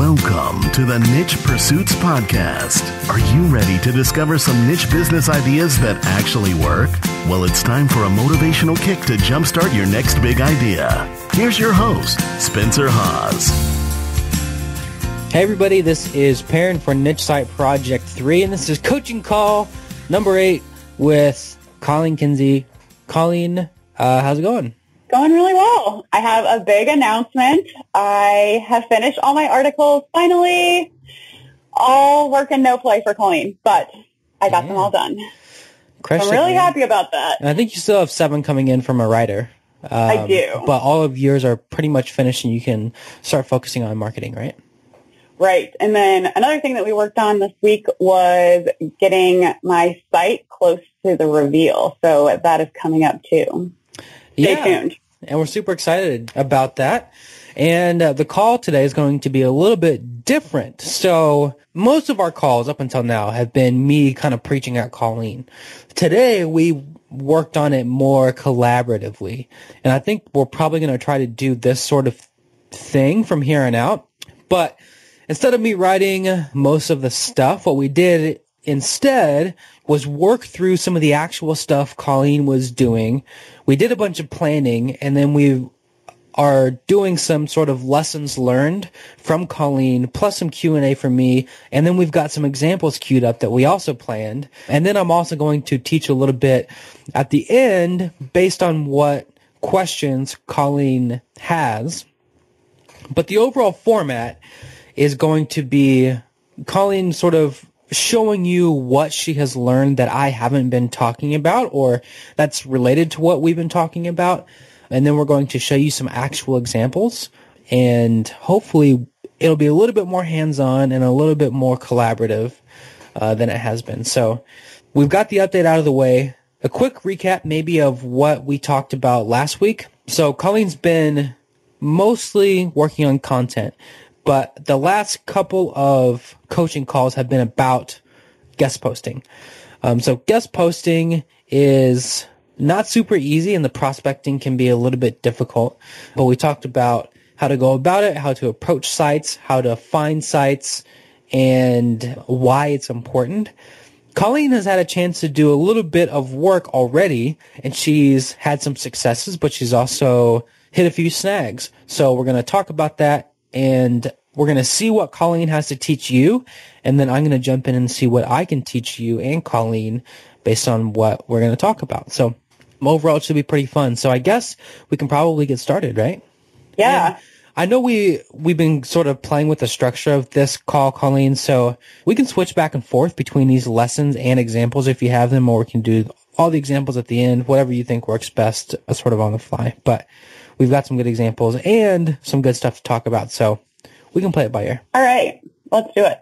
Welcome to the Niche Pursuits Podcast. Are you ready to discover some niche business ideas that actually work? Well, it's time for a motivational kick to jumpstart your next big idea. Here's your host, Spencer Haws. Hey everybody, this is Perrin for Niche Site Project 3, and this is coaching call number 8 with Colleen Kinsey. Colleen, uh, how's it going? Going really well. I have a big announcement. I have finished all my articles finally. All work and no play for Colleen, but I got them all done. Crushed I'm really happy about that. And I think you still have seven coming in from a writer. Um, I do. But all of yours are pretty much finished and you can start focusing on marketing, right? Right. And then another thing that we worked on this week was getting my site close to the reveal. So that is coming up too. Stay yeah. tuned. And we're super excited about that. And uh, the call today is going to be a little bit different. So most of our calls up until now have been me kind of preaching at Colleen. Today we worked on it more collaboratively. And I think we're probably going to try to do this sort of thing from here on out. But instead of me writing most of the stuff, what we did instead was work through some of the actual stuff Colleen was doing. We did a bunch of planning and then we are doing some sort of lessons learned from Colleen plus some Q&A from me and then we've got some examples queued up that we also planned and then I'm also going to teach a little bit at the end based on what questions Colleen has but the overall format is going to be Colleen sort of showing you what she has learned that I haven't been talking about or that's related to what we've been talking about. And then we're going to show you some actual examples and hopefully it'll be a little bit more hands-on and a little bit more collaborative uh, than it has been. So we've got the update out of the way. A quick recap maybe of what we talked about last week. So Colleen's been mostly working on content, but the last couple of coaching calls have been about guest posting. Um, so guest posting is not super easy and the prospecting can be a little bit difficult, but we talked about how to go about it, how to approach sites, how to find sites, and why it's important. Colleen has had a chance to do a little bit of work already, and she's had some successes, but she's also hit a few snags. So we're going to talk about that, and we're going to see what Colleen has to teach you, and then I'm going to jump in and see what I can teach you and Colleen based on what we're going to talk about. So overall, it should be pretty fun. So I guess we can probably get started, right? Yeah. I know we we've been sort of playing with the structure of this call, Colleen, so we can switch back and forth between these lessons and examples if you have them, or we can do all the examples at the end, whatever you think works best, uh, sort of on the fly. But we've got some good examples and some good stuff to talk about, so we can play it by ear. All right. Let's do it.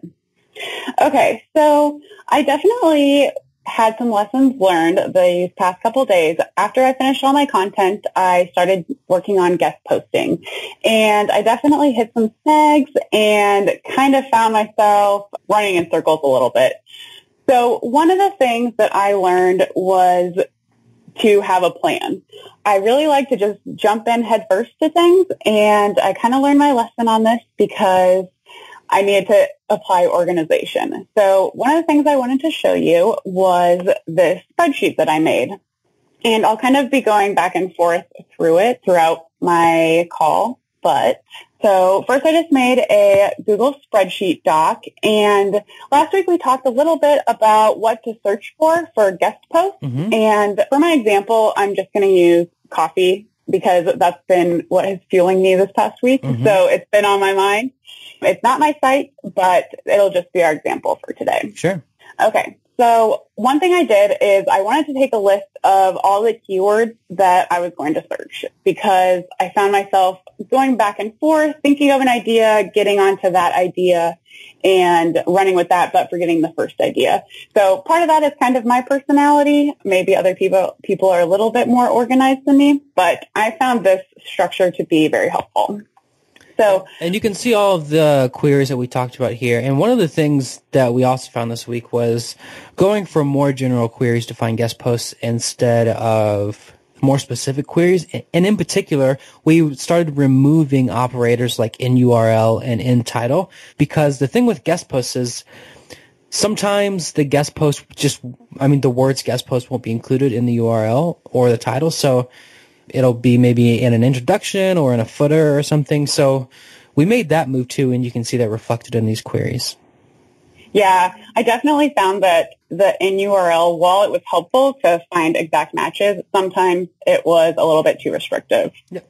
Okay. So I definitely had some lessons learned these past couple days. After I finished all my content, I started working on guest posting. And I definitely hit some snags and kind of found myself running in circles a little bit. So one of the things that I learned was to have a plan. I really like to just jump in headfirst to things and I kind of learned my lesson on this because I needed to apply organization. So one of the things I wanted to show you was this spreadsheet that I made. And I'll kind of be going back and forth through it throughout my call. But so first I just made a Google spreadsheet doc. And last week we talked a little bit about what to search for for guest posts. Mhm. And for my example, I'm just going to use coffee because that's been what is fueling me this past week. Mhm. So it's been on my mind. It's not my site, but it'll just be our example for today. Sure. Okay. So one thing I did is I wanted to take a list of all the keywords that I was going to search because I found myself going back and forth, thinking of an idea, getting onto that idea and running with that, but forgetting the first idea. So part of that is kind of my personality. Maybe other people, people are a little bit more organized than me, but I found this structure to be very helpful. So And you can see all of the queries that we talked about here. And one of the things that we also found this week was going for more general queries to find guest posts instead of more specific queries. And in particular, we started removing operators like in URL and in title because the thing with guest posts is sometimes the guest post just, I mean, the words guest post won't be included in the URL or the title. So it'll be maybe in an introduction or in a footer or something. So we made that move too, and you can see that reflected in these queries. Yeah, I definitely found that the in URL, while it was helpful to find exact matches, sometimes it was a little bit too restrictive. Yep.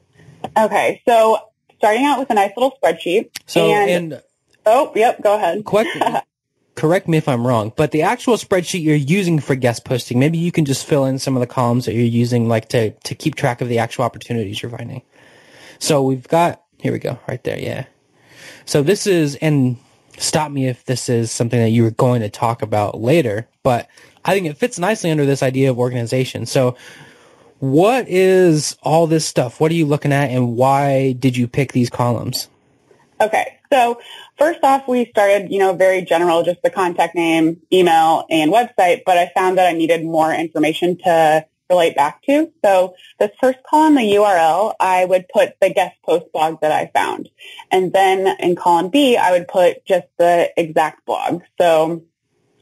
Okay, so starting out with a nice little spreadsheet. So, and, and oh, yep, go ahead. correct, correct me if I'm wrong, but the actual spreadsheet you're using for guest posting, maybe you can just fill in some of the columns that you're using, like to to keep track of the actual opportunities you're finding. So we've got here we go, right there, yeah. So this is and stop me if this is something that you were going to talk about later, but I think it fits nicely under this idea of organization. So what is all this stuff? What are you looking at and why did you pick these columns? Okay. So first off, we started, you know, very general, just the contact name, email, and website, but I found that I needed more information to relate back to. So this first column, the URL, I would put the guest post blog that I found. And then in column B, I would put just the exact blog. So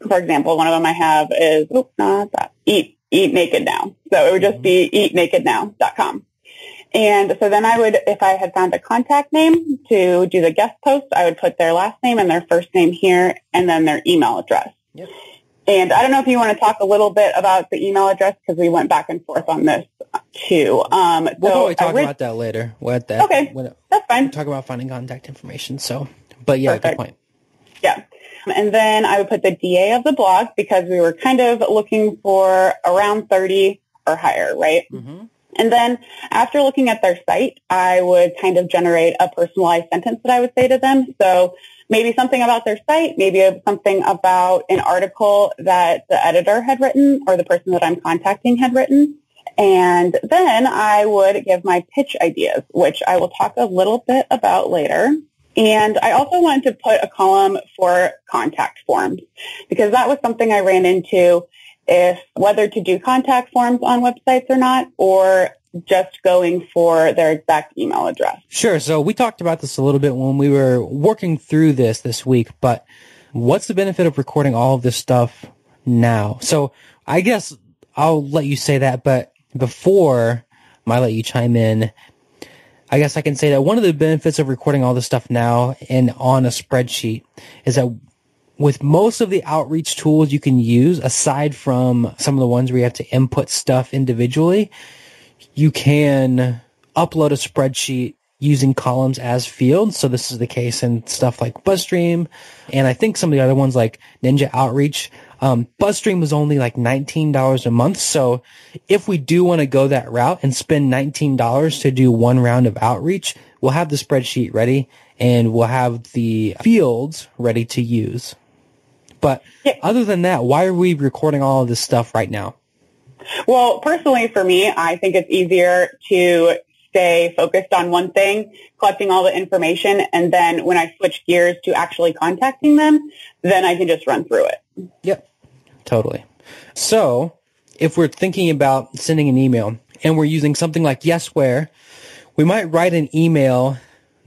for example, one of them I have is, oh, not that, eat, eat naked now. So it would just mm-hmm. be eatnakednow.com. And so then I would, if I had found a contact name to do the guest post, I would put their last name and their first name here and then their email address. Yep. And I don't know if you want to talk a little bit about the email address because we went back and forth on this too. Um, We'll so probably talk about that later. What that? Okay. When, That's fine. talk about finding contact information. So, but yeah, good Perfect. point. Yeah. And then I would put the DA of the blog because we were kind of looking for around 30 or higher, right? hmm And then after looking at their site, I would kind of generate a personalized sentence that I would say to them. So maybe something about their site, maybe something about an article that the editor had written or the person that I'm contacting had written. And then I would give my pitch ideas, which I will talk a little bit about later. And I also wanted to put a column for contact forms because that was something I ran into if whether to do contact forms on websites or not, or just going for their exact email address. Sure. So we talked about this a little bit when we were working through this this week, but what's the benefit of recording all of this stuff now? So I guess I'll let you say that, but before I let you chime in, I guess I can say that one of the benefits of recording all this stuff now and on a spreadsheet is that with most of the outreach tools you can use, aside from some of the ones where you have to input stuff individually, you can upload a spreadsheet using columns as fields. So this is the case in stuff like BuzzStream. And I think some of the other ones like Ninja Outreach. Um, BuzzStream was only like $19 a month. So if we do want to go that route and spend $19 to do one round of outreach, we'll have the spreadsheet ready and we'll have the fields ready to use. But other than that, why are we recording all of this stuff right now? Well, personally for me, I think it's easier to stay focused on one thing, collecting all the information, and then when I switch gears to actually contacting them, then I can just run through it. Yep, totally. So if we're thinking about sending an email and we're using something like Yesware, we might write an email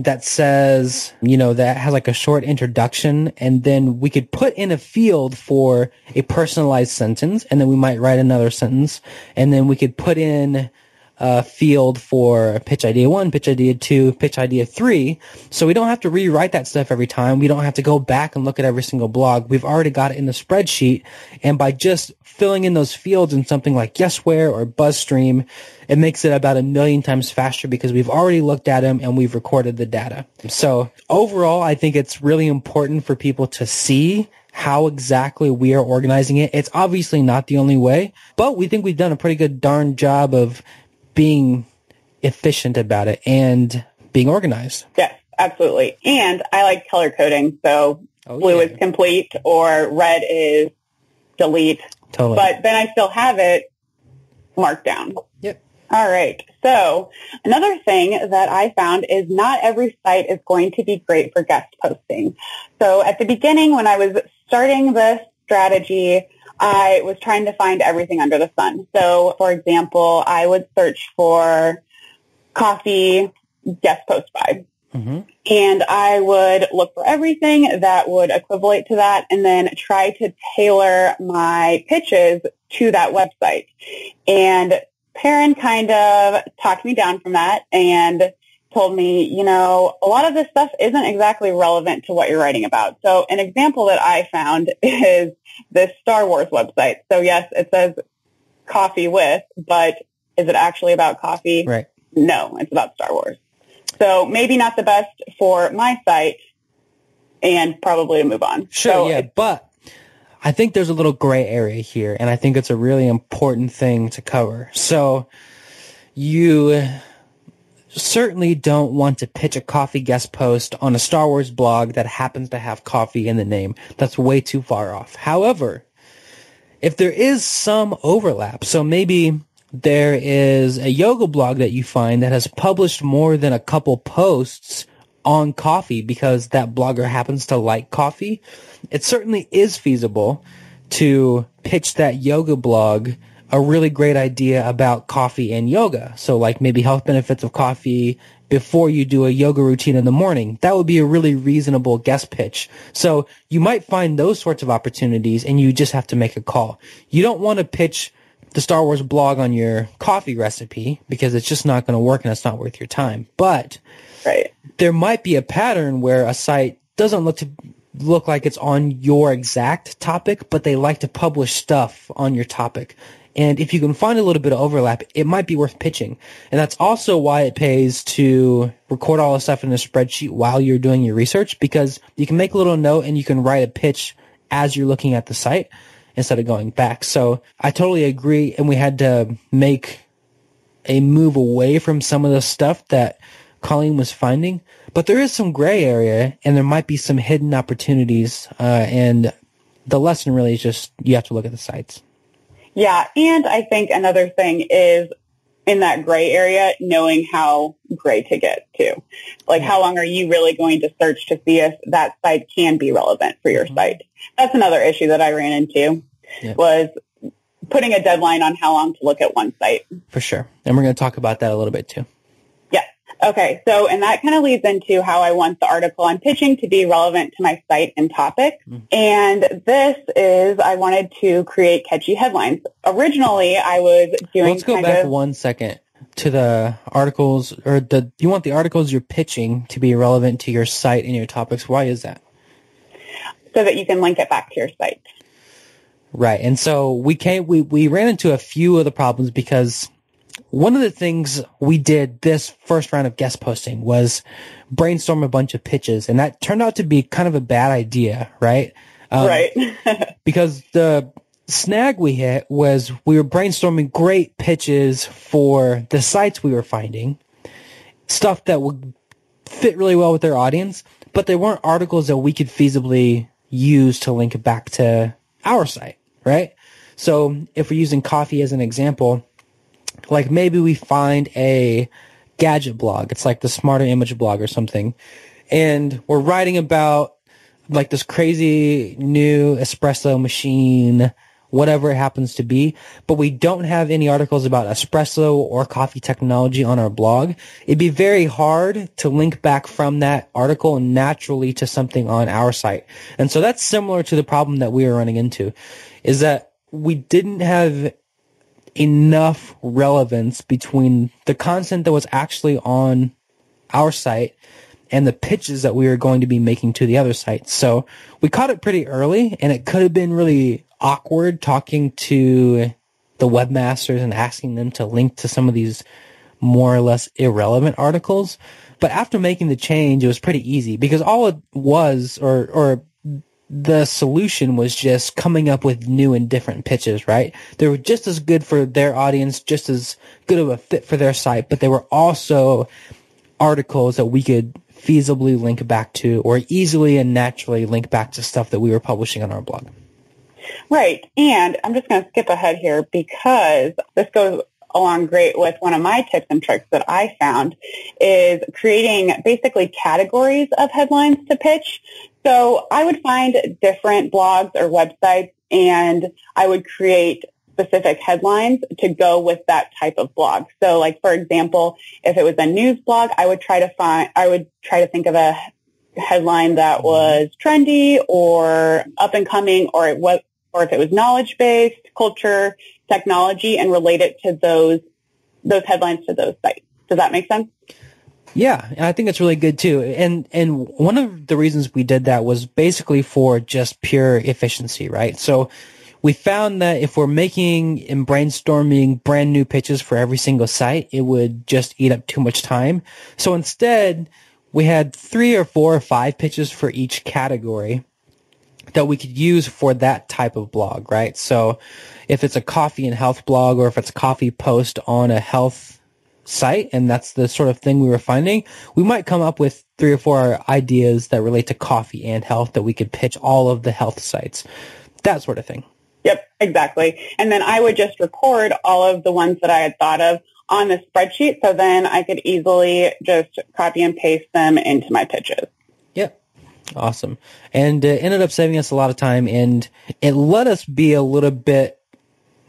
that says, you know, that has like a short introduction and then we could put in a field for a personalized sentence and then we might write another sentence and then we could put in a field for pitch idea one, pitch idea two, pitch idea three. So we don't have to rewrite that stuff every time. We don't have to go back and look at every single blog. We've already got it in the spreadsheet. And by just filling in those fields in something like Yesware or BuzzStream, it makes it about a million times faster because we've already looked at them and we've recorded the data. So overall, I think it's really important for people to see how exactly we are organizing it. It's obviously not the only way, but we think we've done a pretty good darn job of being efficient about it and being organized. Yes, absolutely. And I like color coding, so Oh, blue yeah. is complete or red is delete, Totally. but then I still have it marked down. yep. All right. So another thing that I found is not every site is going to be great for guest posting. So at the beginning when I was starting this strategy, I was trying to find everything under the sun. So, for example, I would search for coffee guest post by. Mm-hmm. And I would look for everything that would equivalent to that and then try to tailor my pitches to that website. And Perrin kind of talked me down from that and told me, you know, a lot of this stuff isn't exactly relevant to what you're writing about. So an example that I found is this Star Wars website. So yes, it says coffee with, but is it actually about coffee? Right. No, it's about Star Wars. So maybe not the best for my site and probably to move on. Sure, so yeah, but I think there's a little gray area here and I think it's a really important thing to cover. So you certainly don't want to pitch a coffee guest post on a Star Wars blog that happens to have coffee in the name. That's way too far off. However, if there is some overlap, so maybe there is a yoga blog that you find that has published more than a couple posts on coffee because that blogger happens to like coffee, it certainly is feasible to pitch that yoga blog a really great idea about coffee and yoga. So like maybe health benefits of coffee before you do a yoga routine in the morning. That would be a really reasonable guest pitch. So you might find those sorts of opportunities and you just have to make a call. You don't want to pitch the Star Wars blog on your coffee recipe because it's just not going to work and it's not worth your time. But right. there might be a pattern where a site doesn't look to look like it's on your exact topic, but they like to publish stuff on your topic. And if you can find a little bit of overlap, it might be worth pitching. And that's also why it pays to record all the stuff in a spreadsheet while you're doing your research because you can make a little note and you can write a pitch as you're looking at the site instead of going back. So I totally agree. And we had to make a move away from some of the stuff that Colleen was finding. But there is some gray area and there might be some hidden opportunities. Uh, and the lesson really is just you have to look at the sites. Yeah, and I think another thing is in that gray area, knowing how gray to get to. Like, how long are you really going to search to see if that site can be relevant for your mm-hmm. site? That's another issue that I ran into yep. was putting a deadline on how long to look at one site. For sure. And we're going to talk about that a little bit too. Okay, so and that kind of leads into how I want the article I'm pitching to be relevant to my site and topic. Mm-hmm. And this is I wanted to create catchy headlines. Originally, I was doing. Let's go back of, one second to the articles, or the you want the articles you're pitching to be relevant to your site and your topics. Why is that? So that you can link it back to your site. Right, and so we came. We we ran into a few of the problems because one of the things we did this first round of guest posting was brainstorm a bunch of pitches, and that turned out to be kind of a bad idea, right? Um, right. because the snag we hit was we were brainstorming great pitches for the sites we were finding, stuff that would fit really well with their audience, but they weren't articles that we could feasibly use to link back to our site, right? So if we're using coffee as an example, like maybe we find a gadget blog. It's like the smarter image blog or something. And we're writing about like this crazy new espresso machine, whatever it happens to be, but we don't have any articles about espresso or coffee technology on our blog. It'd be very hard to link back from that article naturally to something on our site. And so that's similar to the problem that we were running into is that we didn't have enough relevance between the content that was actually on our site and the pitches that we were going to be making to the other sites. So we caught it pretty early and it could have been really awkward talking to the webmasters and asking them to link to some of these more or less irrelevant articles. But after making the change, it was pretty easy because all it was, or, or the solution was just coming up with new and different pitches, right? They were just as good for their audience, just as good of a fit for their site, but they were also articles that we could feasibly link back to or easily and naturally link back to stuff that we were publishing on our blog. Right. And I'm just going to skip ahead here because this goes along great with one of my tips and tricks that I found is creating basically categories of headlines to pitch. So I would find different blogs or websites and I would create specific headlines to go with that type of blog. So like for example, if it was a news blog, I would try to find I would try to think of a headline that was trendy or up and coming or it was or if it was knowledge based, culture, technology and relate it to those those headlines to those sites. Does that make sense? Yeah, I think it's really good too. And and one of the reasons we did that was basically for just pure efficiency, right? So we found that if we're making and brainstorming brand new pitches for every single site, it would just eat up too much time. So instead, we had three or four or five pitches for each category that we could use for that type of blog, right? So if it's a coffee and health blog or if it's a coffee post on a health site and that's the sort of thing we were finding, we might come up with three or four ideas that relate to coffee and health that we could pitch all of the health sites. That sort of thing. Yep, exactly. And then I would just record all of the ones that I had thought of on the spreadsheet so then I could easily just copy and paste them into my pitches. Yep. Awesome. And uh, ended up saving us a lot of time and it let us be a little bit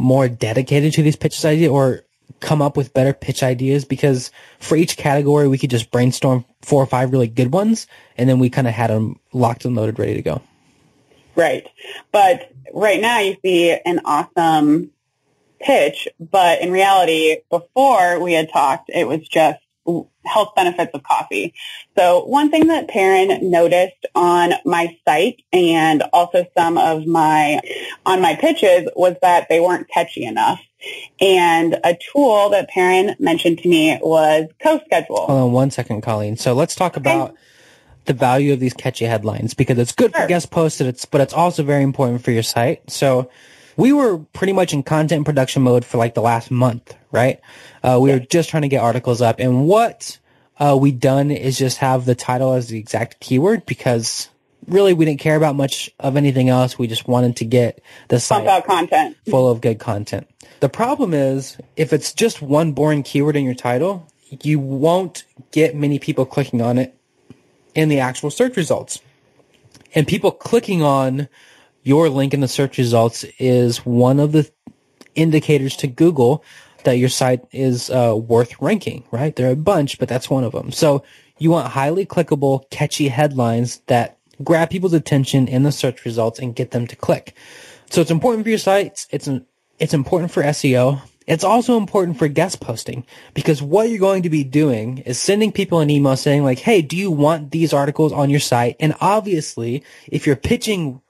more dedicated to these pitches ideas or come up with better pitch ideas because for each category we could just brainstorm four or five really good ones and then we kind of had them locked and loaded ready to go. Right. But right now you see an awesome pitch, but in reality, before we had talked, it was just health benefits of coffee. So one thing that Perrin noticed on my site and also some of my, on my pitches was that they weren't catchy enough. And a tool that Perrin mentioned to me was CoSchedule. Hold on one second, Colleen. So let's talk about okay. the value of these catchy headlines because it's good sure. for guest posts, it's, but it's also very important for your site. So we were pretty much in content production mode for like the last month, right? Uh, we yeah. were just trying to get articles up, and what uh, we done is just have the title as the exact keyword because really we didn't care about much of anything else. We just wanted to get the site out content full of good content. The problem is if it's just one boring keyword in your title, you won't get many people clicking on it in the actual search results. And people clicking on your link in the search results is one of the indicators to Google that your site is uh, worth ranking, right? There are a bunch, but that's one of them. So you want highly clickable, catchy headlines that grab people's attention in the search results and get them to click. So it's important for your sites. It's an, it's important for SEO. It's also important for guest posting because what you're going to be doing is sending people an email saying like, Hey, do you want these articles on your site? And obviously, if you're pitching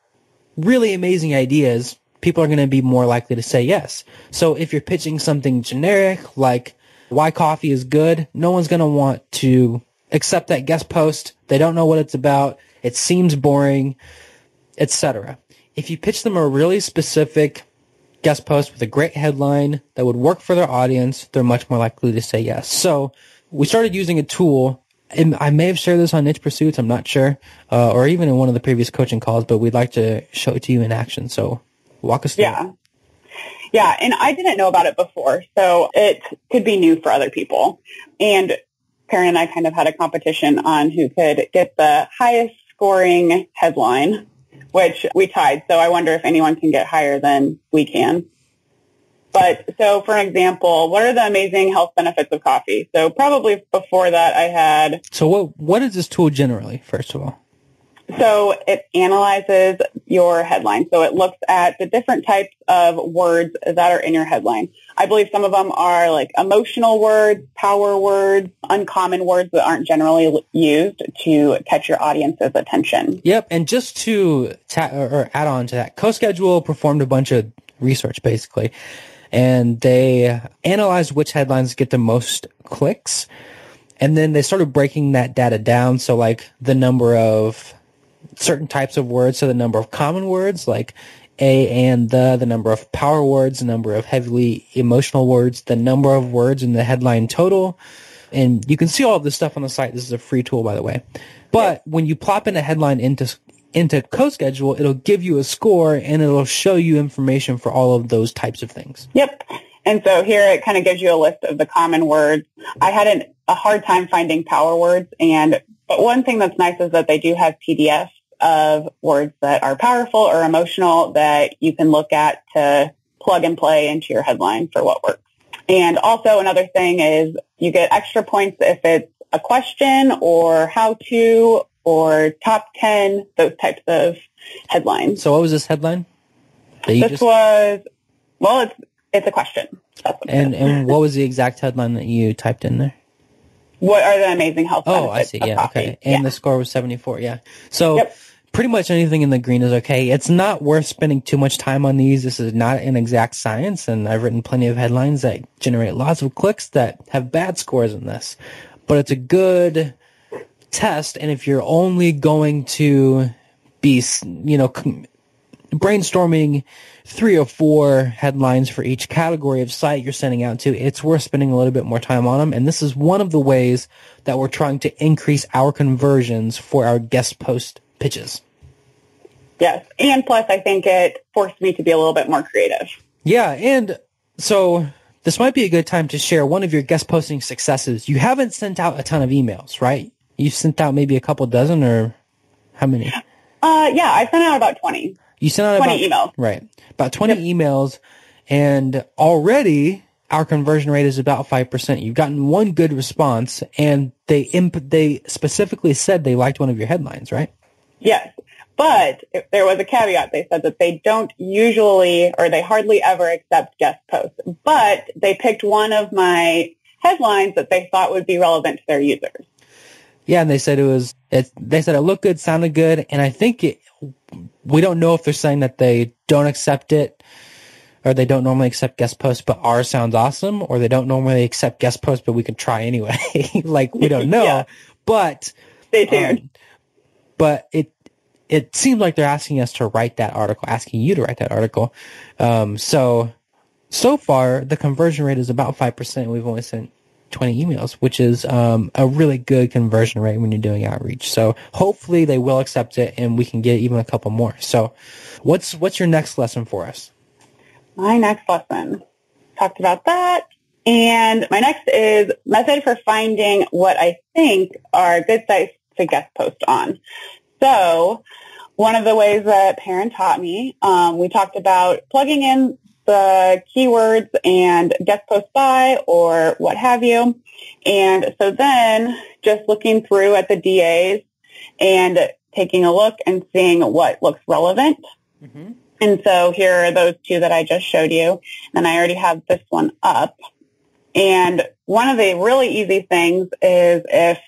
really amazing ideas, people are going to be more likely to say yes. So if you're pitching something generic like why coffee is good, no one's going to want to accept that guest post. They don't know what it's about. It seems boring, etc. If you pitch them a really specific guest post with a great headline that would work for their audience, they're much more likely to say yes. So we started using a tool and I may have shared this on Niche Pursuits, I'm not sure, uh, or even in one of the previous coaching calls, but we'd like to show it to you in action. So walk us through. Yeah. Yeah, and I didn't know about it before, so it could be new for other people. And Perrin and I kind of had a competition on who could get the highest scoring headline, which we tied. So I wonder if anyone can get higher than we can. But so for example, what are the amazing health benefits of coffee? So probably before that I had So what what is this tool generally, first of all? So it analyzes your headline. So it looks at the different types of words that are in your headline. I believe some of them are like emotional words, power words, uncommon words that aren't generally used to catch your audience's attention. Yep. And just to ta- or add on to that, CoSchedule performed a bunch of research basically and they analyzed which headlines get the most clicks. And then they started breaking that data down. So like the number of certain types of words, so the number of common words like a and the, the number of power words, the number of heavily emotional words, the number of words in the headline total. And you can see all of this stuff on the site. This is a free tool, by the way. But when you plop in a headline into into CoSchedule, it'll give you a score and it'll show you information for all of those types of things. Yep. And so here it kind of gives you a list of the common words. I had an, a hard time finding power words and, but one thing that's nice is that they do have PDFs of words that are powerful or emotional that you can look at to plug and play into your headline for what works. And also another thing is you get extra points if it's a question or how to or top 10, those types of headlines. So what was this headline? This just... was, well, it's, it's a question. and, and what was the exact headline that you typed in there? What are the amazing health Oh, I see. Yeah. Coffee? Okay. And yeah. the score was 74. Yeah. So yep. pretty much anything in the green is okay. It's not worth spending too much time on these. This is not an exact science. And I've written plenty of headlines that generate lots of clicks that have bad scores in this, but it's a good test. And if you're only going to be, you know, brainstorming three or four headlines for each category of site you're sending out to, it's worth spending a little bit more time on them. And this is one of the ways that we're trying to increase our conversions for our guest post pitches. Yes. And plus, I think it forced me to be a little bit more creative. Yeah. And so this might be a good time to share one of your guest posting successes. You haven't sent out a ton of emails, right? You've sent out maybe a couple dozen or how many? Uh, yeah, I sent out about 20. You sent out 20 about, emails. Right. About 20 Yep. emails and already our conversion rate is about 5%. You've gotten one good response and they imp- they specifically said they liked one of your headlines, right? Yes. But there was a caveat. They said that they don't usually or they hardly ever accept guest posts. But they picked one of my headlines that they thought would be relevant to their users. Yeah, and they said it was. It, they said it looked good, sounded good, and I think it. We don't know if they're saying that they don't accept it, or they don't normally accept guest posts, but ours sounds awesome, or they don't normally accept guest posts, but we can try anyway. like we don't know, Yeah. but Stay tuned. um, but it it seems like they're asking us to write that article, asking you to write that article. Um, so so far the conversion rate is about five percent. We've only sent 20 emails, which is um, a really good conversion rate when you're doing outreach. So hopefully they will accept it and we can get even a couple more. So what's what's your next lesson for us? my next lesson. Talked about that. And my next is method for finding what I think are good sites to guest post on. So one of the ways that Perrin taught me, um, we talked about plugging in the keywords and guest post by or what have you. And so then just looking through at the DAs and taking a look and seeing what looks relevant. Mm-hmm. And so here are those two that I just showed you. And I already have this one up. And one of the really easy things is if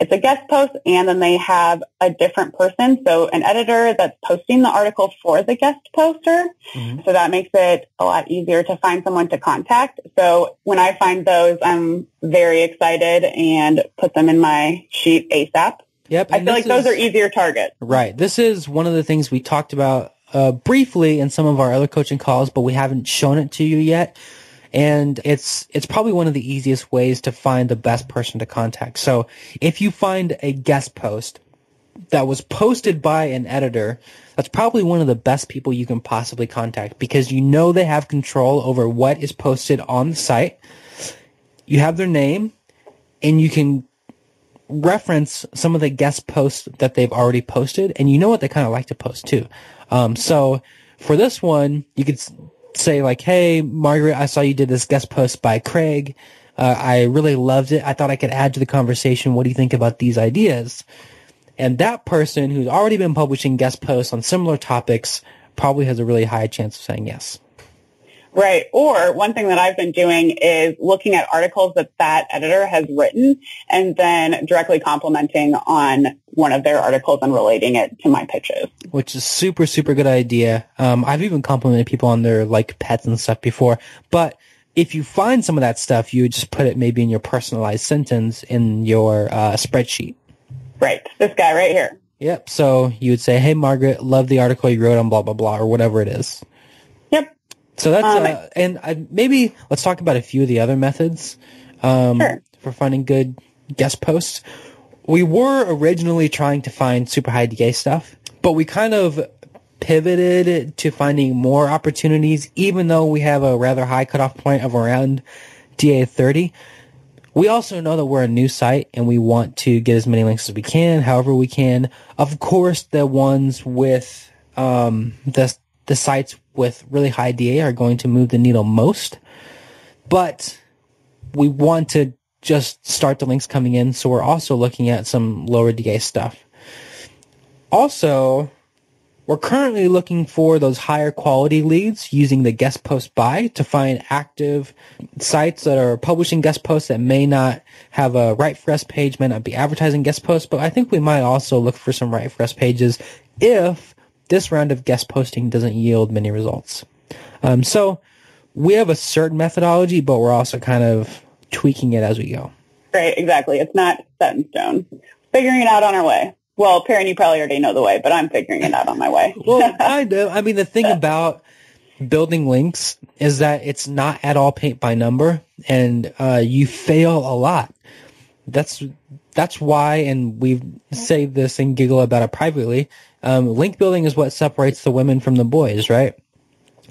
it's a guest post and then they have a different person, so an editor that's posting the article for the guest poster. Mhm. So that makes it a lot easier to find someone to contact. So when I find those, I'm very excited and put them in my sheet ASAP. Yep. I feel like those are easier targets. Right. This is one of the things we talked about uh, briefly in some of our other coaching calls, but we haven't shown it to you yet. And it's it's probably one of the easiest ways to find the best person to contact. So if you find a guest post that was posted by an editor, that's probably one of the best people you can possibly contact because you know they have control over what is posted on the site. You have their name and you can reference some of the guest posts that they've already posted, and you know what they kind of like to post too. Um, so for this one, you could say like, "Hey, Margaret, I saw you did this guest post by Craig. Uh, I really loved it. I thought I could add to the conversation. What do you think about these ideas?" And that person who's already been publishing guest posts on similar topics probably has a really high chance of saying yes. Right. Or one thing that I've been doing is looking at articles that that editor has written and then directly complimenting on one of their articles and relating it to my pitches. which is super super good idea. Um, I've even complimented people on their like pets and stuff before. But if you find some of that stuff, you would just put it maybe in your personalized sentence in your uh, spreadsheet. Right. This guy right here. Yep. So you would say, "Hey, Margaret, love the article you wrote on blah blah blah" or whatever it is. Yep. So that's Um, uh, and I, maybe let's talk about a few of the other methods um, Sure. for finding good guest posts. We were originally trying to find super high DA stuff, but we kind of pivoted to finding more opportunities, even though we have a rather high cutoff point of around DA 30. We also know that we're a new site and we want to get as many links as we can, however we can. Of course, the ones with um, the the sites with really high DA are going to move the needle most, but we want to just start the links coming in. So we're also looking at some lower DA stuff. Also, we're currently looking for those higher quality leads using the guest post by to find active sites that are publishing guest posts that may not have a write for us page, may not be advertising guest posts, but I think we might also look for some write for us pages if this round of guest posting doesn't yield many results. Um, so we have a certain methodology, but we're also kind of tweaking it as we go. Right, exactly. It's not set in stone. Figuring it out on our way. Well, Perrin, you probably already know the way, but I'm figuring it out on my way. well, kind of. I mean, the thing about building links is that it's not at all paint by number, and uh, you fail a lot. That's that's why, and we say this and giggle about it privately. Um, link building is what separates the women from the boys, right?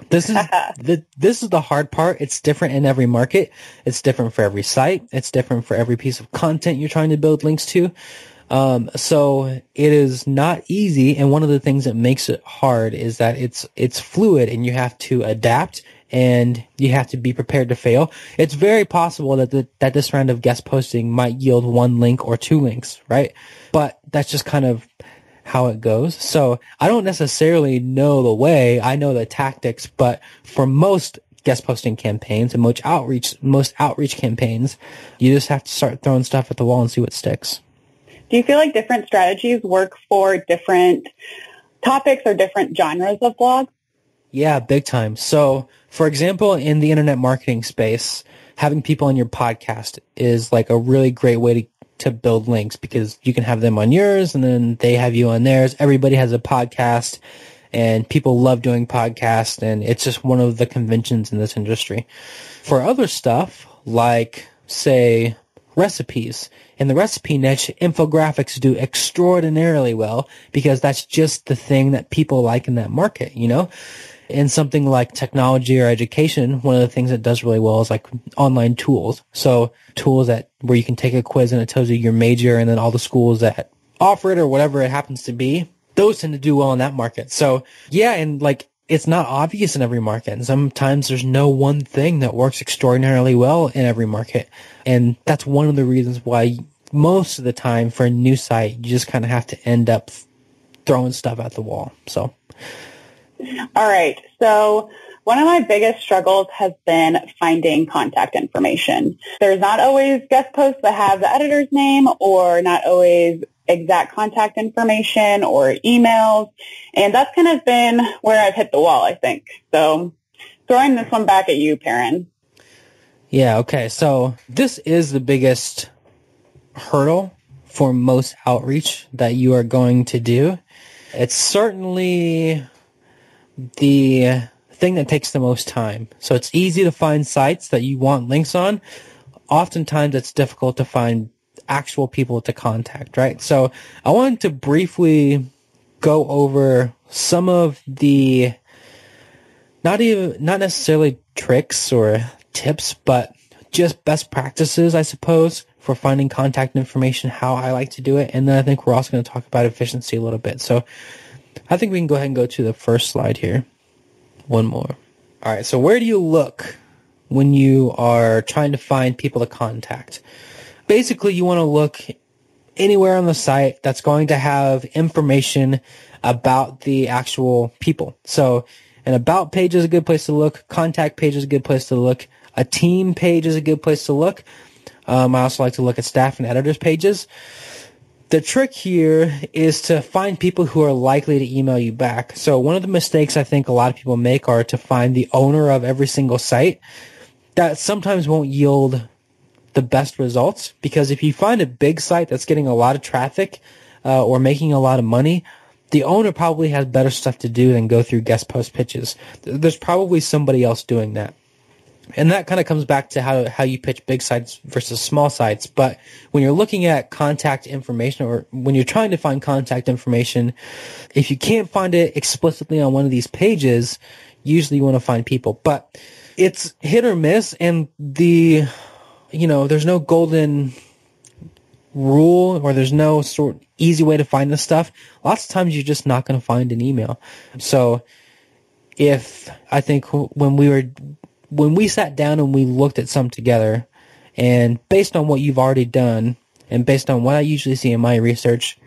This is the this is the hard part. It's different in every market. It's different for every site. It's different for every piece of content you're trying to build links to. Um, so it is not easy, and one of the things that makes it hard is that it's it's fluid, and you have to adapt, and you have to be prepared to fail. It's very possible that the, that this round of guest posting might yield one link or two links, right? But that's just kind of how it goes. So I don't necessarily know the way. I know the tactics, but for most guest posting campaigns and most outreach most outreach campaigns, you just have to start throwing stuff at the wall and see what sticks. Do you feel like different strategies work for different topics or different genres of blogs? Yeah, big time. So, for example, in the internet marketing space, having people on your podcast is like a really great way to to build links because you can have them on yours and then they have you on theirs. Everybody has a podcast and people love doing podcasts and it's just one of the conventions in this industry. For other stuff, like say recipes. In the recipe niche, infographics do extraordinarily well because that's just the thing that people like in that market, you know? In something like technology or education, one of the things that does really well is like online tools. So tools that where you can take a quiz and it tells you your major and then all the schools that offer it or whatever it happens to be. Those tend to do well in that market. So yeah, and like it's not obvious in every market. And sometimes there's no one thing that works extraordinarily well in every market. And that's one of the reasons why most of the time for a new site, you just kind of have to end up throwing stuff at the wall. So. All right. So one of my biggest struggles has been finding contact information. There's not always guest posts that have the editor's name or not always exact contact information or emails. And that's kind of been where I've hit the wall, I think. So throwing this one back at you, Perrin. Yeah, okay. So this is the biggest hurdle for most outreach that you are going to do. It's certainly the thing that takes the most time. So it's easy to find sites that you want links on. Oftentimes it's difficult to find actual people to contact, right? So I wanted to briefly go over some of the not even not necessarily tricks or tips, but just best practices, I suppose, for finding contact information, how I like to do it. And then I think we're also going to talk about efficiency a little bit. So I think we can go ahead and go to the first slide here. One more. All right. So where do you look when you are trying to find people to contact? Basically, you want to look anywhere on the site that's going to have information about the actual people. So an about page is a good place to look. Contact page is a good place to look. A team page is a good place to look. Um, I also like to look at staff and editors pages. The trick here is to find people who are likely to email you back. So one of the mistakes I think a lot of people make are to find the owner of every single site. That sometimes won't yield the best results because if you find a big site that's getting a lot of traffic uh, or making a lot of money, the owner probably has better stuff to do than go through guest post pitches. There's probably somebody else doing that. And that kind of comes back to how, how you pitch big sites versus small sites. But when you're looking at contact information or when you're trying to find contact information, if you can't find it explicitly on one of these pages, usually you want to find people. But it's hit or miss and the, you know, there's no golden rule or there's no sort easy way to find this stuff. Lots of times you're just not going to find an email. So if I think when we were when we sat down and we looked at some together and based on what you've already done and based on what I usually see in my research,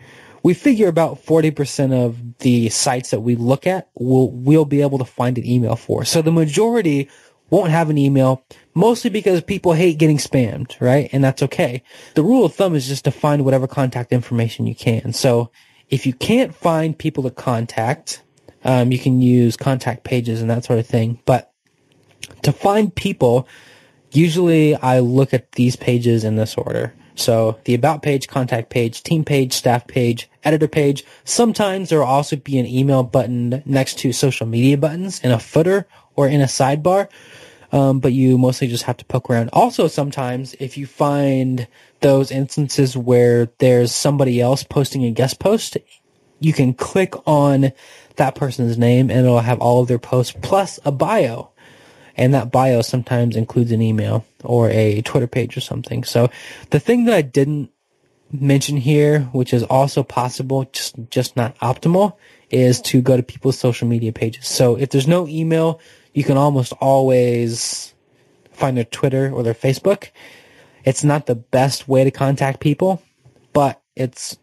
we figure about 40% of the sites that we look at will we'll be able to find an email for. So the majority won't have an email, mostly because people hate getting spammed, right? And that's okay. The rule of thumb is just to find whatever contact information you can. So if you can't find people to contact, um, you can use contact pages and that sort of thing. But to find people, usually I look at these pages in this order. So the about page, contact page, team page, staff page, editor page. Sometimes there will also be an email button next to social media buttons in a footer or in a sidebar. Um, but you mostly just have to poke around. Also, sometimes if you find those instances where there's somebody else posting a guest post, you can click on that person's name and it'll have all of their posts plus a bio. And that bio sometimes includes an email or a Twitter page or something. So the thing that I didn't mention here, which is also possible, just, just not optimal, is to go to people's social media pages. So if there's no email, you can almost always find their Twitter or their Facebook. It's not the best way to contact people, but it's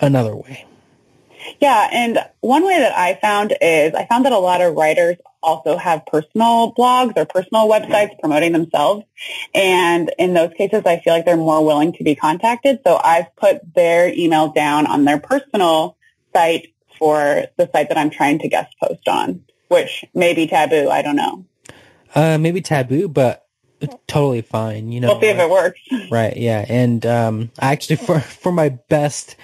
another way. Yeah, and one way that I found is I found that a lot of writers also have personal blogs or personal websites promoting themselves. And in those cases, I feel like they're more willing to be contacted. So I've put their email down on their personal site for the site that I'm trying to guest post on, which may be taboo. I don't know. Uh, maybe taboo, but totally fine. You know, we'll see if it works. Right. Yeah. And, um, actually for, for my best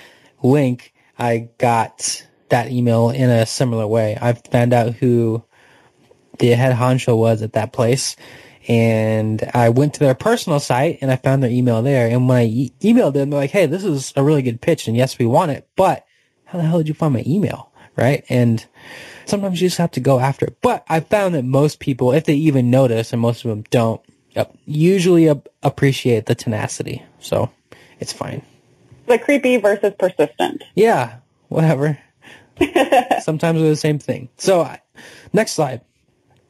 link, I got that email in a similar way. I found out who the head honcho was at that place. And I went to their personal site and I found their email there. And when I e- emailed them, they're like, Hey, this is a really good pitch. And yes, we want it, but how the hell did you find my email? Right. And sometimes you just have to go after it. But I found that most people, if they even notice, and most of them don't, usually appreciate the tenacity. So it's fine. The creepy versus persistent. Yeah, whatever. Sometimes they're the same thing. So, next slide.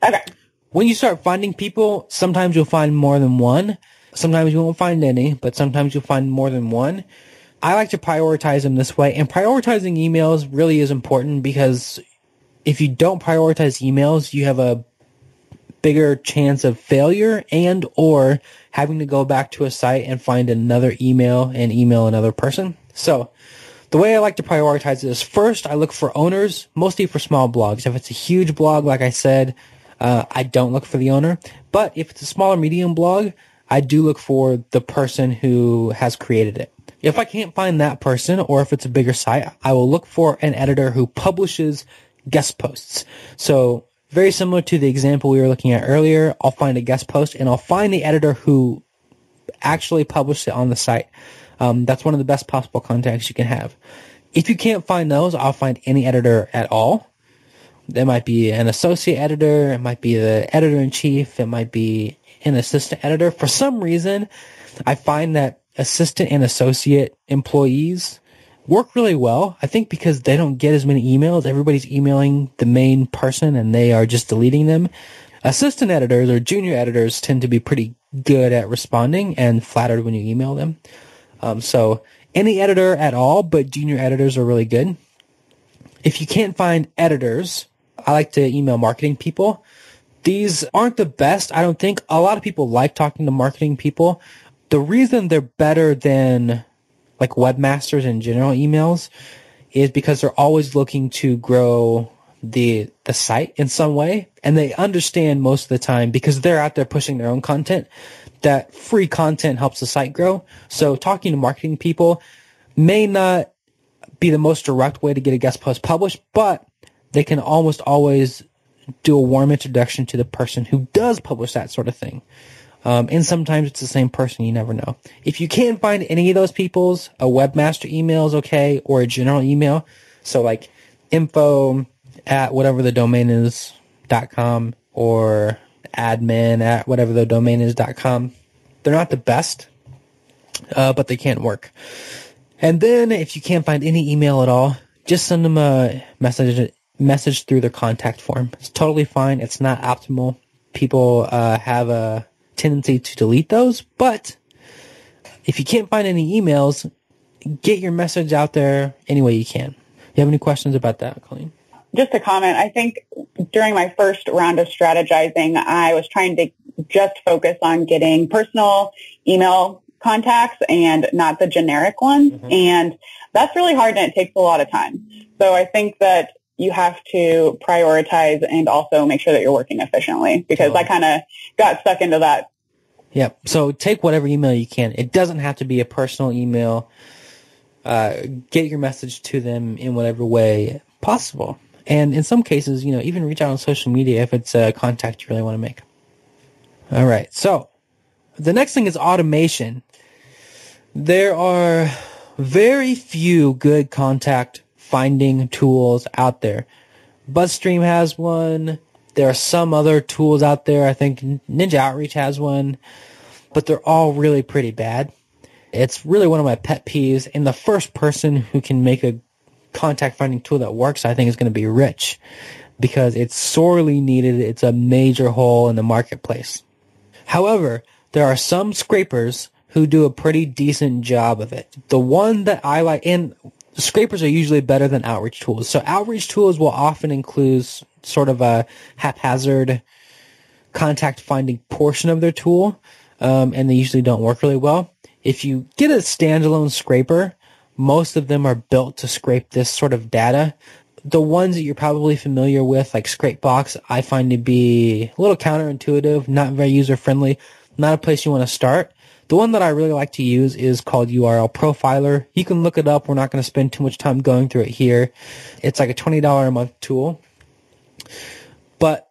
Okay. When you start finding people, sometimes you'll find more than one. Sometimes you won't find any, but sometimes you'll find more than one. I like to prioritize them this way, and prioritizing emails really is important because if you don't prioritize emails, you have a bigger chance of failure and or having to go back to a site and find another email and email another person. So the way I like to prioritize it is first I look for owners, mostly for small blogs. If it's a huge blog, like I said, uh, I don't look for the owner. But if it's a smaller medium blog, I do look for the person who has created it. If I can't find that person, or if it's a bigger site, I will look for an editor who publishes guest posts. So very similar to the example we were looking at earlier, I'll find a guest post and I'll find the editor who actually published it on the site. Um, that's one of the best possible contacts you can have. If you can't find those, I'll find any editor at all. There might be an associate editor. It might be the editor in chief. It might be an assistant editor. For some reason, I find that assistant and associate employees work really well. I think because they don't get as many emails. Everybody's emailing the main person and they are just deleting them. Assistant editors or junior editors tend to be pretty good at responding and flattered when you email them. Um, so any editor at all, but junior editors are really good. If you can't find editors, I like to email marketing people. These aren't the best. I don't think a lot of people like talking to marketing people. The reason they're better than like webmasters and general emails is because they're always looking to grow the the site in some way and they understand most of the time because they're out there pushing their own content that free content helps the site grow so talking to marketing people may not be the most direct way to get a guest post published but they can almost always do a warm introduction to the person who does publish that sort of thing. Um, and sometimes it's the same person. You never know. If you can't find any of those people's, a webmaster email is okay, or a general email. So like info at whatever the domain is dot com or admin at whatever the domain is dot com. They're not the best, uh, but they can't work. And then if you can't find any email at all, just send them a message message through their contact form. It's totally fine. It's not optimal. People uh, have a tendency to delete those, but if you can't find any emails, get your message out there any way you can. You have any questions about that, Colleen? Just a comment. I think during my first round of strategizing, I was trying to just focus on getting personal email contacts and not the generic ones. Mm-hmm. And that's really hard and it takes a lot of time. So I think that you have to prioritize and also make sure that you're working efficiently because I kind of got stuck into that. Yep. So take whatever email you can. It doesn't have to be a personal email. Uh, get your message to them in whatever way possible. And in some cases, you know, even reach out on social media if it's a contact you really want to make. All right. So the next thing is automation. There are very few good contact finding tools out there. BuzzStream has one. There are some other tools out there. I think Ninja Outreach has one, but they're all really pretty bad. It's really one of my pet peeves. And the first person who can make a contact finding tool that works, I think, is going to be Rich because it's sorely needed. It's a major hole in the marketplace. However, there are some scrapers who do a pretty decent job of it. The one that I like, and scrapers are usually better than outreach tools. So outreach tools will often include sort of a haphazard contact finding portion of their tool, um, and they usually don't work really well. If you get a standalone scraper, most of them are built to scrape this sort of data. The ones that you're probably familiar with, like Scrapebox, I find to be a little counterintuitive, not very user friendly, not a place you want to start. The one that I really like to use is called URL Profiler. You can look it up. We're not going to spend too much time going through it here. It's like a $20 a month tool. But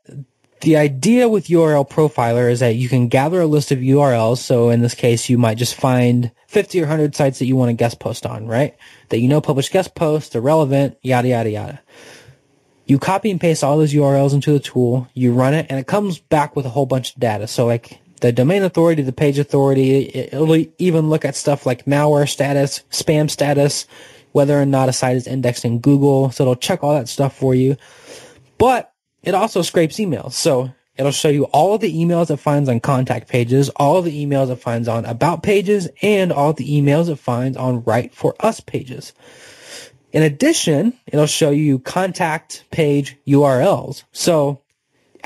the idea with URL Profiler is that you can gather a list of URLs. So in this case, you might just find 50 or 100 sites that you want to guest post on, right? That you know publish guest posts, they're relevant, yada, yada, yada. You copy and paste all those URLs into the tool, you run it, and it comes back with a whole bunch of data. So like the domain authority, the page authority. It'll even look at stuff like malware status, spam status, whether or not a site is indexed in Google. So it'll check all that stuff for you. But it also scrapes emails. So it'll show you all of the emails it finds on contact pages, all of the emails it finds on about pages, and all the emails it finds on Write for Us pages. In addition, it'll show you contact page URLs. So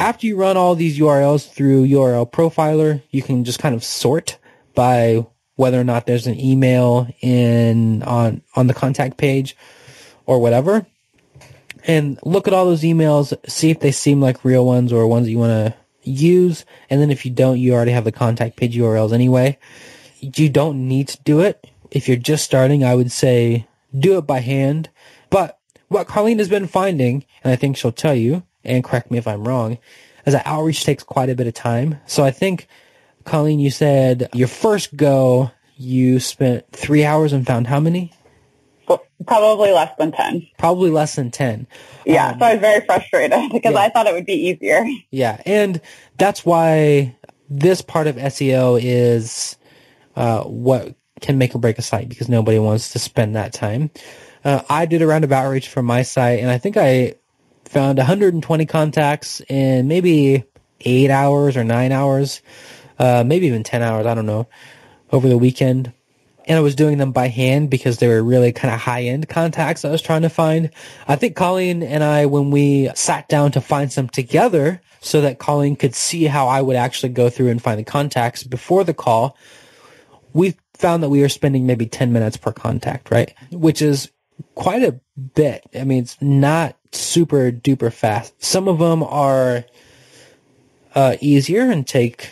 after you run all these URLs through URL Profiler, you can just kind of sort by whether or not there's an email in on on the contact page or whatever. And look at all those emails, see if they seem like real ones or ones that you want to use. And then if you don't, you already have the contact page URLs anyway. You don't need to do it. If you're just starting, I would say do it by hand. But what Colleen has been finding, and I think she'll tell you, and correct me if I'm wrong, as that outreach takes quite a bit of time. So I think, Colleen, you said your first go, you spent three hours and found how many? Probably less than 10. Probably less than 10. Yeah, um, so I was very frustrated because yeah. I thought it would be easier. Yeah, and that's why this part of SEO is uh, what can make or break a site because nobody wants to spend that time. Uh, I did a round of outreach for my site, and I think I found 120 contacts in maybe eight hours or nine hours, uh, maybe even 10 hours, I don't know, over the weekend. And I was doing them by hand because they were really kind of high end contacts I was trying to find. I think Colleen and I, when we sat down to find some together so that Colleen could see how I would actually go through and find the contacts before the call, we found that we were spending maybe 10 minutes per contact, right? Which is quite a bit. I mean, it's not super duper fast. Some of them are uh, easier and take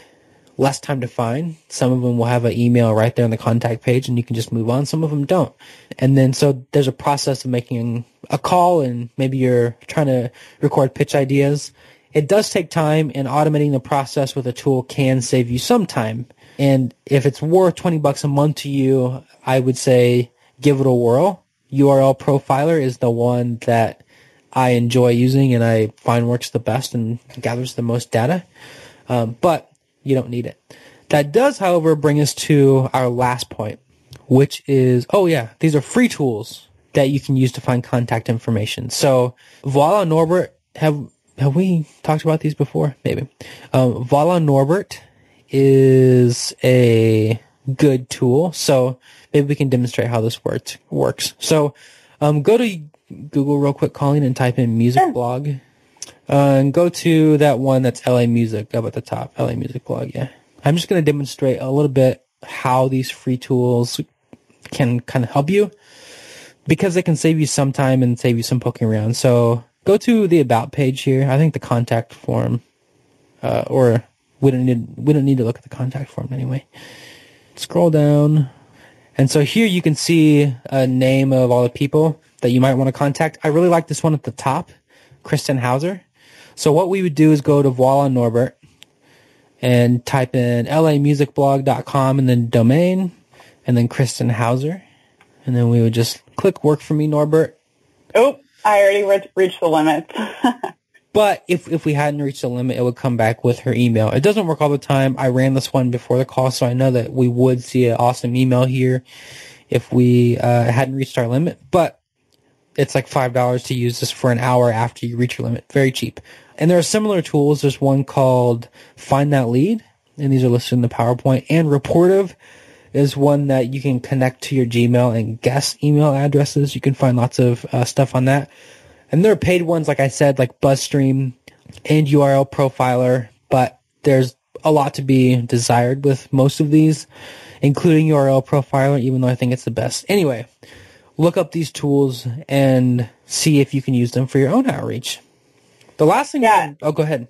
less time to find. Some of them will have an email right there on the contact page and you can just move on. Some of them don't. And then so there's a process of making a call and maybe you're trying to record pitch ideas it does take time and automating the process with a tool can save you some time. And if it's worth 20 bucks a month to you, I would say give it a whirl. URL Profiler is the one that I enjoy using and I find works the best and gathers the most data. Um, but you don't need it. That does, however, bring us to our last point, which is, oh yeah, these are free tools that you can use to find contact information. So Voila Norbert, have, have we talked about these before? Maybe. Um, Voila Norbert is a good tool. So maybe we can demonstrate how this works. works. So um, go to Google real quick, Colleen, and type in music sure. blog. Uh, and go to that one that's LA Music up at the top, LA Music blog. Yeah. I'm just going to demonstrate a little bit how these free tools can kind of help you because they can save you some time and save you some poking around. So go to the about page here. I think the contact form, uh, or we don't need we don't need to look at the contact form anyway. Scroll down, and so here you can see a name of all the people that you might want to contact. I really like this one at the top, Kristen Hauser. So what we would do is go to Voila Norbert and type in lamusicblog.com and then domain and then Kristen Hauser. And then we would just click work for me, Norbert. Oh, I already re- reached the limit. but if, if we hadn't reached the limit, it would come back with her email. It doesn't work all the time. I ran this one before the call, so I know that we would see an awesome email here if we uh, hadn't reached our limit. But it's like $5 to use this for an hour after you reach your limit. Very cheap. And there are similar tools. There's one called Find That Lead, and these are listed in the PowerPoint. And Rapportive is one that you can connect to your Gmail and guess email addresses. You can find lots of uh, stuff on that. And there are paid ones, like I said, like BuzzStream and URL Profiler, but there's a lot to be desired with most of these, including URL Profiler, even though I think it's the best. Anyway, look up these tools and see if you can use them for your own outreach. The last thing. Yeah. oh, go ahead.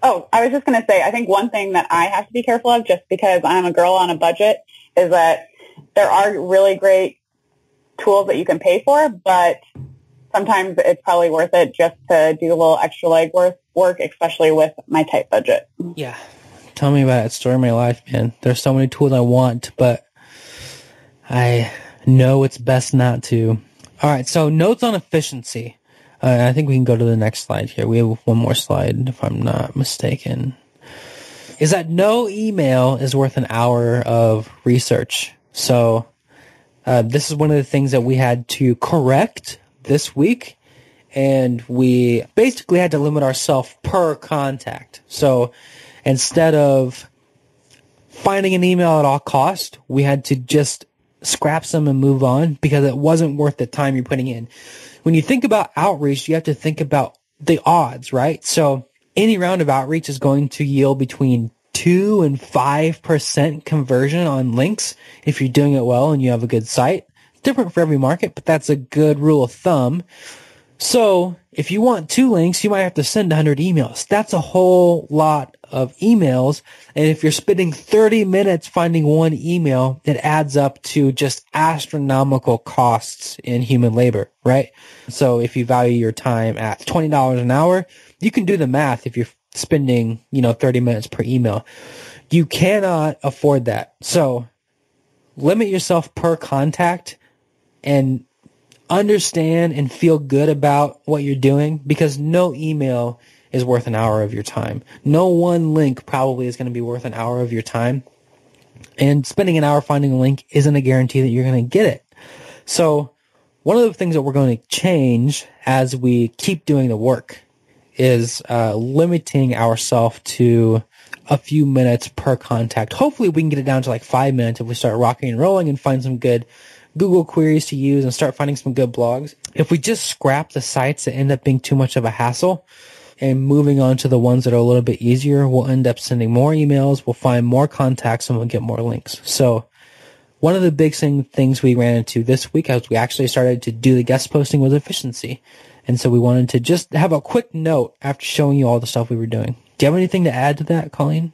Oh, I was just going to say, I think one thing that I have to be careful of just because I'm a girl on a budget is that there are really great tools that you can pay for, but sometimes it's probably worth it just to do a little extra legwork work, especially with my tight budget. Yeah. Tell me about it. Story of my life, man. There's so many tools I want, but I know it's best not to. All right. So notes on efficiency. Uh, I think we can go to the next slide here. We have one more slide, if I'm not mistaken. Is that no email is worth an hour of research. So uh, this is one of the things that we had to correct this week. And we basically had to limit ourselves per contact. So instead of finding an email at all cost, we had to just scrap some and move on because it wasn't worth the time you're putting in when you think about outreach, you have to think about the odds, right? So any round of outreach is going to yield between two and five percent conversion on links if you're doing it well and you have a good site. Different for every market, but that's a good rule of thumb. So if you want two links, you might have to send 100 emails. That's a whole lot of emails. And if you're spending 30 minutes finding one email, it adds up to just astronomical costs in human labor, right? So if you value your time at $20 an hour, you can do the math if you're spending, you know, 30 minutes per email. You cannot afford that. So limit yourself per contact and understand and feel good about what you're doing because no email is worth an hour of your time. No one link probably is going to be worth an hour of your time. And spending an hour finding a link isn't a guarantee that you're going to get it. So one of the things that we're going to change as we keep doing the work is uh, limiting ourselves to a few minutes per contact. Hopefully we can get it down to like five minutes if we start rocking and rolling and find some good Google queries to use and start finding some good blogs. If we just scrap the sites that end up being too much of a hassle and moving on to the ones that are a little bit easier, we'll end up sending more emails, we'll find more contacts, and we'll get more links. So one of the big thing, things we ran into this week as we actually started to do the guest posting was efficiency. And so we wanted to just have a quick note after showing you all the stuff we were doing. Do you have anything to add to that, Colleen?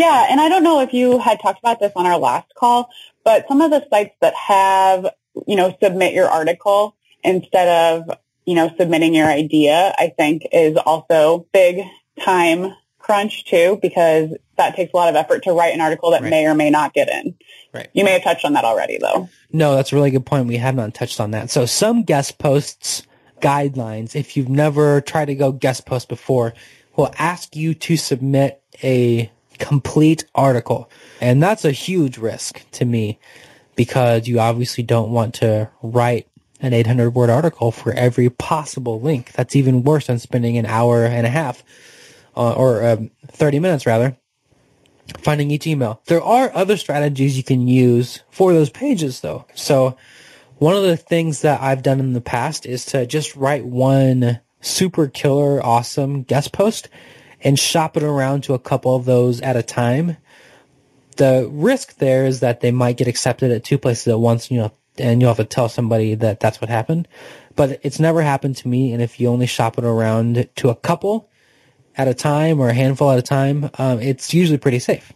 Yeah, and I don't know if you had talked about this on our last call, but some of the sites that have, you know, submit your article instead of, you know, submitting your idea, I think is also big time crunch too because that takes a lot of effort to write an article that Right. may or may not get in. Right. You may have touched on that already though. No, that's a really good point. We have not touched on that. So some guest posts guidelines, if you've never tried to go guest post before, will ask you to submit a complete article. And that's a huge risk to me because you obviously don't want to write an 800 word article for every possible link. That's even worse than spending an hour and a half uh, or um, 30 minutes rather finding each email. There are other strategies you can use for those pages though. So one of the things that I've done in the past is to just write one super killer awesome guest post and shop it around to a couple of those at a time. The risk there is that they might get accepted at two places at once, you and you'll have to tell somebody that that's what happened. But it's never happened to me. And if you only shop it around to a couple, at a time or a handful at a time, um, it's usually pretty safe.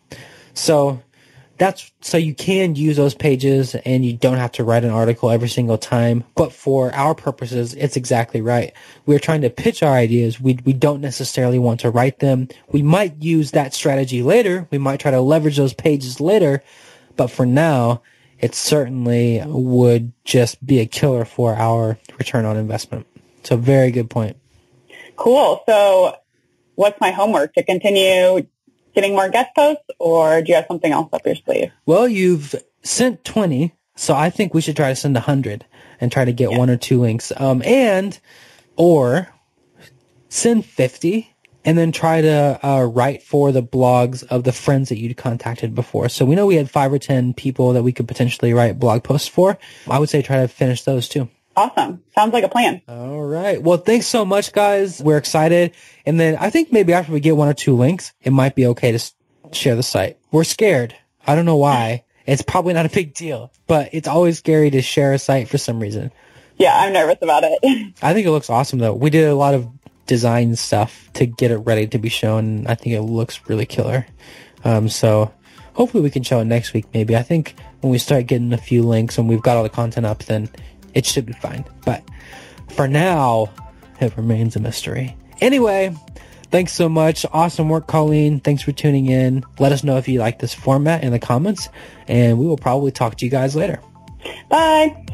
So that's so you can use those pages and you don't have to write an article every single time. But for our purposes, it's exactly right. We're trying to pitch our ideas. We we don't necessarily want to write them. We might use that strategy later. We might try to leverage those pages later. But for now, it certainly would just be a killer for our return on investment. So very good point. Cool. So what's my homework to continue getting more guest posts or do you have something else up your sleeve? Well, you've sent 20, so I think we should try to send 100 and try to get Yeah. one or two links. Um, and, or send 50 and then try to uh, write for the blogs of the friends that you'd contacted before. So we know we had five or 10 people that we could potentially write blog posts for. I would say try to finish those too. Awesome. Sounds like a plan. All right. Well, thanks so much, guys. We're excited. And then I think maybe after we get one or two links, it might be okay to share the site. We're scared. I don't know why. It's probably not a big deal, but it's always scary to share a site for some reason. Yeah, I'm nervous about it. I think it looks awesome though. We did a lot of design stuff to get it ready to be shown. I think it looks really killer. Um, so hopefully we can show it next week maybe. I think when we start getting a few links and we've got all the content up, then it should be fine. But for now, it remains a mystery. Anyway, thanks so much. Awesome work, Colleen. Thanks for tuning in. Let us know if you like this format in the comments, and we will probably talk to you guys later. Bye.